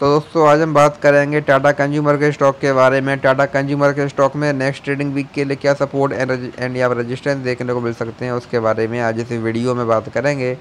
तो दोस्तों, आज हम बात करेंगे टाटा कंज्यूमर के स्टॉक के बारे में। टाटा कंज्यूमर के स्टॉक में नेक्स्ट ट्रेडिंग वीक के लिए क्या सपोर्ट एंड या रजिस्टेंस देखने को मिल सकते हैं, उसके बारे में आज इस वीडियो में बात करेंगे।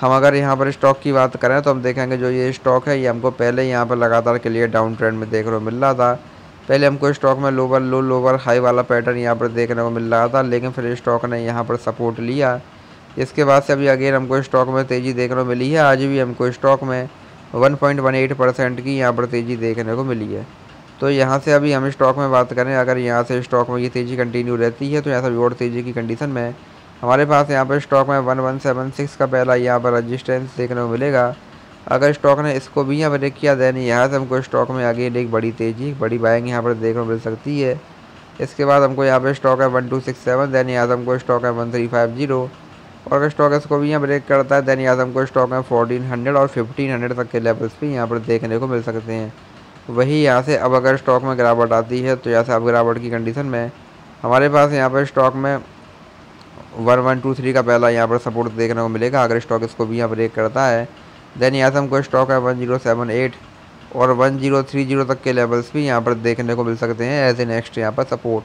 हम अगर यहाँ पर स्टॉक की बात करें तो हम देखेंगे जो ये स्टॉक है, ये हमको पहले यहाँ पर लगातार के लिए डाउन ट्रेंड में देखने को मिल रहा था। पहले हमको स्टॉक में लोअर, लो, लोअर, हाई वाला पैटर्न यहाँ पर देखने को मिल रहा था, लेकिन फिर स्टॉक ने यहाँ पर सपोर्ट लिया। इसके बाद से अभी अगेन हमको स्टॉक में तेज़ी देखने को मिली है, आज भी हमको स्टॉक में 1.18 परसेंट की यहाँ पर तेज़ी देखने को मिली है। तो यहाँ से अभी हम स्टॉक में बात करें, अगर यहाँ से स्टॉक में ये तेज़ी कंटिन्यू रहती है तो यहाँ से और तेज़ी की कंडीशन में हमारे पास यहाँ पर स्टॉक में वन वन सेवन सिक्स का पहला यहाँ पर रजिस्टेंस देखने को मिलेगा। अगर स्टॉक ने इसको भी यहाँ ब्रेक किया देन यहाँ से हमको स्टॉक में आगे एक बड़ी तेज़ी, बड़ी बाइंग यहाँ पर देखने को मिल सकती है। इसके बाद हमको यहाँ पर स्टॉक है one two six seven then यहाँ से हमको स्टॉक है वन थ्री फाइव ज़ीरो। और अगर स्टॉक इसको भी यहाँ ब्रेक करता है दैन यहाँ से हमको स्टॉक में फोर्टीन हंड्रेड और फिफ्टीन हंड्रेड तक के लेवल्स भी यहाँ पर देखने को मिल सकते हैं। वही यहाँ से अब अगर स्टॉक में गिरावट आती है तो यहाँ से अब गिरावट की कंडीशन में हमारे पास यहाँ पर स्टॉक में वन वन टू थ्री का पहला यहाँ पर सपोर्ट देखने को मिलेगा, अगर स्टॉक इसको भी यहाँ ब्रेक करता है। देन यहाँ से हमको स्टॉक है वन ज़ीरो सेवन एट और वन ज़ीरो थ्री ज़ीरो तक के लेवल्स भी यहाँ पर देखने को मिल सकते हैं एज ए नेक्स्ट यहाँ पर सपोर्ट